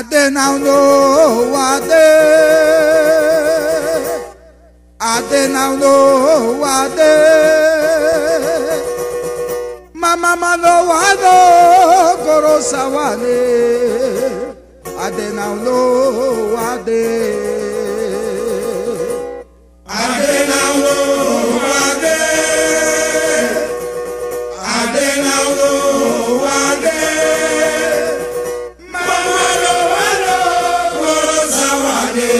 Adenaulo ade. Adenaulo ade. Mama malo wado gorosawane ade Adenaulo ade adé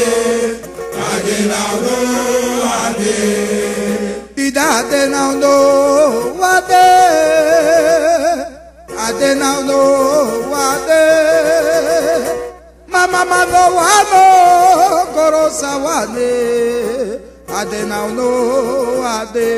adé náà ló adé. ìdá adé náà ló adé adé náà ló adé mama ma lọ wà lọ kọrọ sáwà lé adé náà ló adé.